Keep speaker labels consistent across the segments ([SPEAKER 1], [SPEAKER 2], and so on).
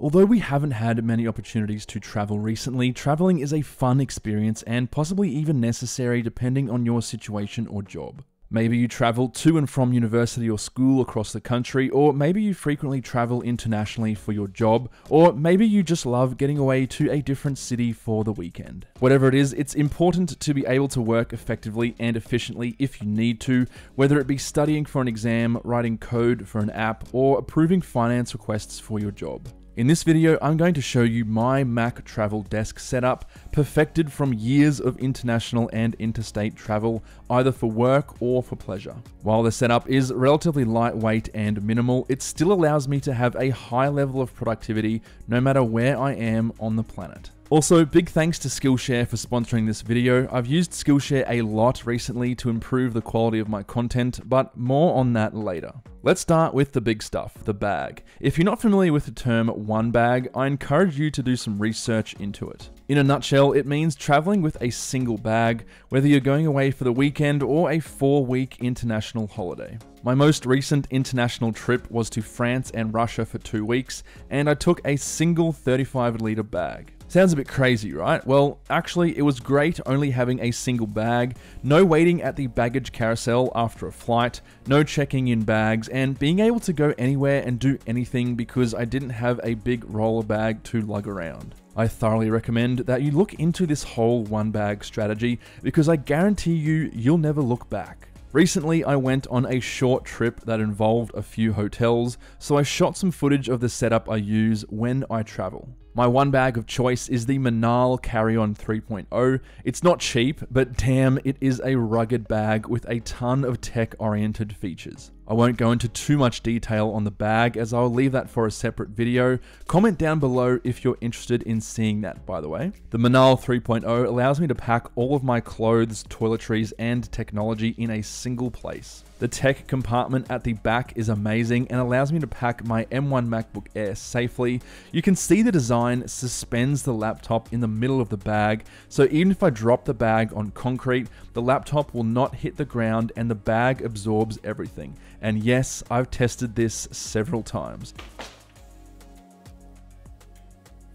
[SPEAKER 1] Although we haven't had many opportunities to travel recently, traveling is a fun experience and possibly even necessary depending on your situation or job. Maybe you travel to and from university or school across the country, or maybe you frequently travel internationally for your job, or maybe you just love getting away to a different city for the weekend. Whatever it is, it's important to be able to work effectively and efficiently if you need to, whether it be studying for an exam, writing code for an app, or approving finance requests for your job. In this video, I'm going to show you my Mac travel desk setup, perfected from years of international and interstate travel, either for work or for pleasure. While the setup is relatively lightweight and minimal, it still allows me to have a high level of productivity no matter where I am on the planet. Also, big thanks to Skillshare for sponsoring this video. I've used Skillshare a lot recently to improve the quality of my content, but more on that later. Let's start with the big stuff, the bag. If you're not familiar with the term one bag, I encourage you to do some research into it. In a nutshell, it means traveling with a single bag, whether you're going away for the weekend or a four week international holiday. My most recent international trip was to France and Russia for two weeks, and I took a single 35 litre bag. Sounds a bit crazy, right? Well, actually, it was great only having a single bag, no waiting at the baggage carousel after a flight, no checking in bags, and being able to go anywhere and do anything because I didn't have a big roller bag to lug around. I thoroughly recommend that you look into this whole one bag strategy because I guarantee you, you'll never look back. Recently, I went on a short trip that involved a few hotels, so I shot some footage of the setup I use when I travel. My one bag of choice is the Minaal Carry-On 3.0. It's not cheap, but damn, it is a rugged bag with a ton of tech-oriented features. I won't go into too much detail on the bag as I'll leave that for a separate video. Comment down below if you're interested in seeing that, by the way. The Minaal 3.0 allows me to pack all of my clothes, toiletries, and technology in a single place. The tech compartment at the back is amazing and allows me to pack my M1 MacBook Air safely. You can see the design suspends the laptop in the middle of the bag, so even if I drop the bag on concrete, the laptop will not hit the ground and the bag absorbs everything. And yes, I've tested this several times.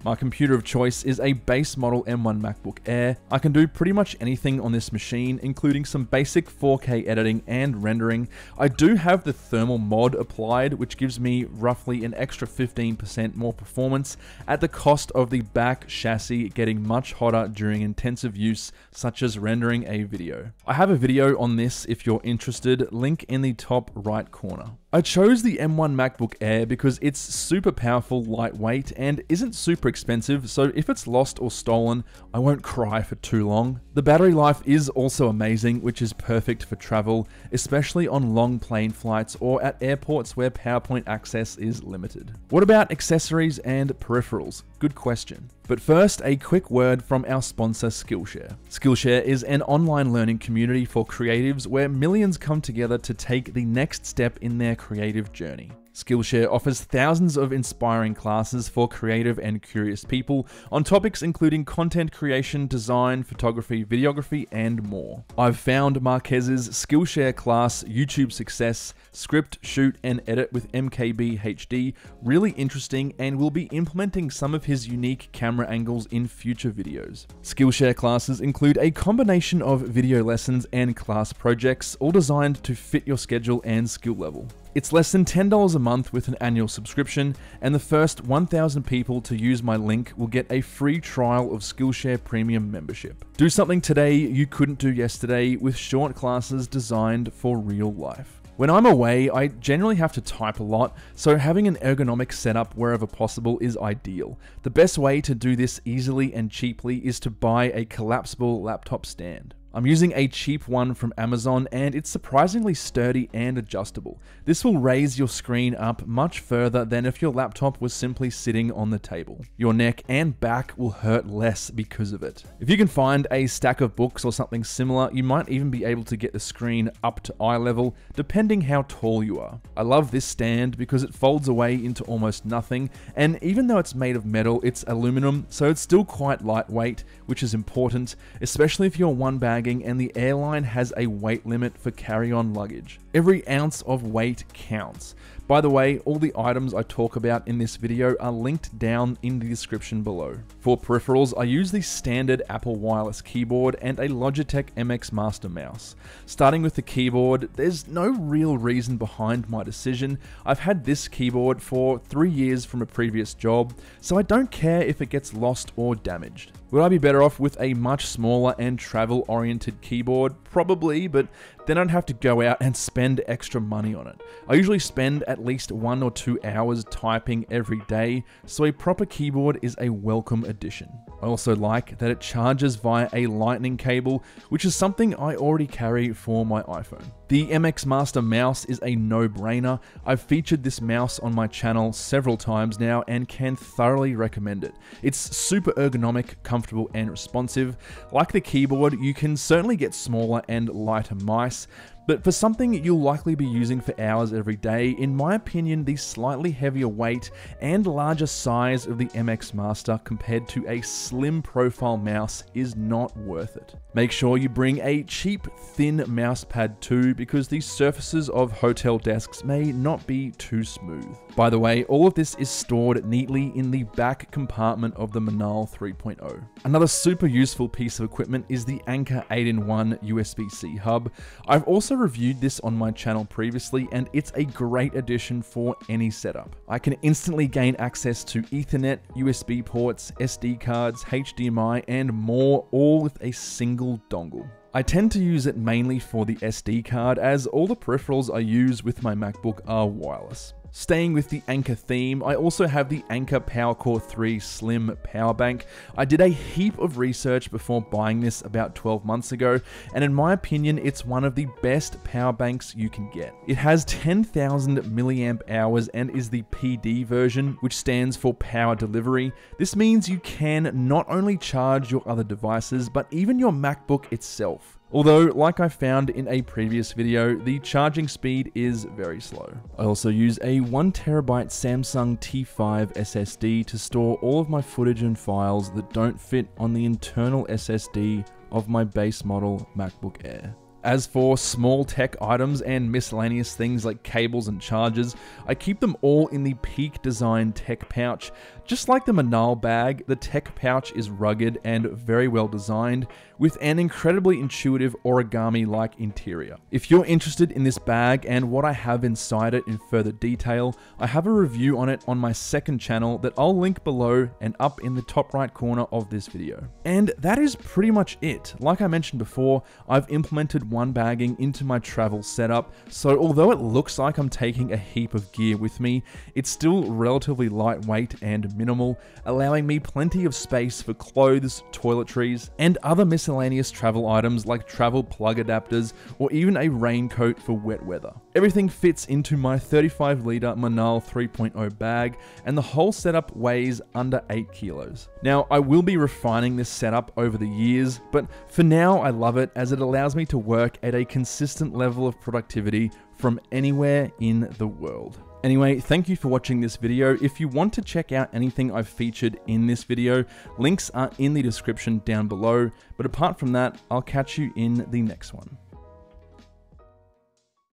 [SPEAKER 1] My computer of choice is a base model M1 MacBook Air. I can do pretty much anything on this machine, including some basic 4K editing and rendering. I do have the thermal mod applied, which gives me roughly an extra 15% more performance at the cost of the back chassis getting much hotter during intensive use, such as rendering a video. I have a video on this if you're interested, link in the top right corner. I chose the M1 MacBook Air because it's super powerful, lightweight, and isn't super expensive, so if it's lost or stolen, I won't cry for too long. The battery life is also amazing, which is perfect for travel, especially on long plane flights or at airports where PowerPoint access is limited. What about accessories and peripherals? Good question. But first, a quick word from our sponsor Skillshare. Skillshare is an online learning community for creatives where millions come together to take the next step in their creative journey. Skillshare offers thousands of inspiring classes for creative and curious people on topics including content creation, design, photography, videography, and more. I've found Marques's Skillshare class, YouTube Success, Script, Shoot, and Edit with MKBHD really interesting and will be implementing some of his unique camera angles in future videos. Skillshare classes include a combination of video lessons and class projects, all designed to fit your schedule and skill level. It's less than $10 a month with an annual subscription, and the first 1,000 people to use my link will get a free trial of Skillshare Premium membership. Do something today you couldn't do yesterday with short classes designed for real life. When I'm away, I generally have to type a lot, so having an ergonomic setup wherever possible is ideal. The best way to do this easily and cheaply is to buy a collapsible laptop stand. I'm using a cheap one from Amazon and it's surprisingly sturdy and adjustable. This will raise your screen up much further than if your laptop was simply sitting on the table. Your neck and back will hurt less because of it. If you can find a stack of books or something similar, you might even be able to get the screen up to eye level, depending how tall you are. I love this stand because it folds away into almost nothing, and even though it's made of metal, it's aluminum, so it's still quite lightweight, which is important, especially if you're one bag and the airline has a weight limit for carry on luggage. Every ounce of weight counts. By the way, all the items I talk about in this video are linked down in the description below. For peripherals, I use the standard Apple wireless keyboard and a Logitech MX Master mouse. Starting with the keyboard, there's no real reason behind my decision. I've had this keyboard for three years from a previous job, so I don't care if it gets lost or damaged. Would I be better off with a much smaller and travel oriented keyboard? Probably, but then I'd have to go out and spend extra money on it. I usually spend at least one or two hours typing every day, so a proper keyboard is a welcome addition. I also like that it charges via a lightning cable, which is something I already carry for my iPhone. The MX Master mouse is a no-brainer. I've featured this mouse on my channel several times now and can thoroughly recommend it. It's super ergonomic, comfortable and responsive. Like the keyboard, you can certainly get smaller and lighter mice, but for something you'll likely be using for hours every day, in my opinion, the slightly heavier weight and larger size of the MX Master compared to a slim profile mouse is not worth it. Make sure you bring a cheap, thin mouse pad too, because the surfaces of hotel desks may not be too smooth. By the way, all of this is stored neatly in the back compartment of the Minaal 3.0. Another super useful piece of equipment is the Anker 8-in-1 USB-C hub. I've also reviewed this on my channel previously and it's a great addition for any setup. I can instantly gain access to Ethernet, USB ports, SD cards, HDMI and more all with a single dongle. I tend to use it mainly for the SD card as all the peripherals I use with my MacBook are wireless. Staying with the Anker theme, I also have the Anker PowerCore 3 Slim Power Bank. I did a heap of research before buying this about 12 months ago, and in my opinion, it's one of the best power banks you can get. It has 10,000 milliamp hours and is the PD version, which stands for power delivery. This means you can not only charge your other devices, but even your MacBook itself. Although, like I found in a previous video, the charging speed is very slow. I also use a 1TB Samsung T5 SSD to store all of my footage and files that don't fit on the internal SSD of my base model MacBook Air. As for small tech items and miscellaneous things like cables and chargers, I keep them all in the Peak Design Tech Pouch. Just like the Minaal bag, the Tech Pouch is rugged and very well designed, with an incredibly intuitive origami-like interior. If you're interested in this bag and what I have inside it in further detail, I have a review on it on my second channel that I'll link below and up in the top right corner of this video. And that is pretty much it. Like I mentioned before, I've implemented one bagging into my travel setup, so although it looks like I'm taking a heap of gear with me, it's still relatively lightweight and minimal, allowing me plenty of space for clothes, toiletries, and other miscellaneous travel items like travel plug adapters or even a raincoat for wet weather. Everything fits into my 35 litre Minaal 3.0 bag, and the whole setup weighs under 8 kilos. Now, I will be refining this setup over the years, but for now I love it as it allows me to work at a consistent level of productivity from anywhere in the world. Anyway, thank you for watching this video. If you want to check out anything I've featured in this video, links are in the description down below. But apart from that, I'll catch you in the next one.